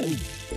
you